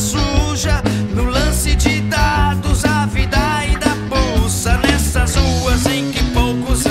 suja. No lance de dados, a vida ainda pulsa nessas ruas em que poucos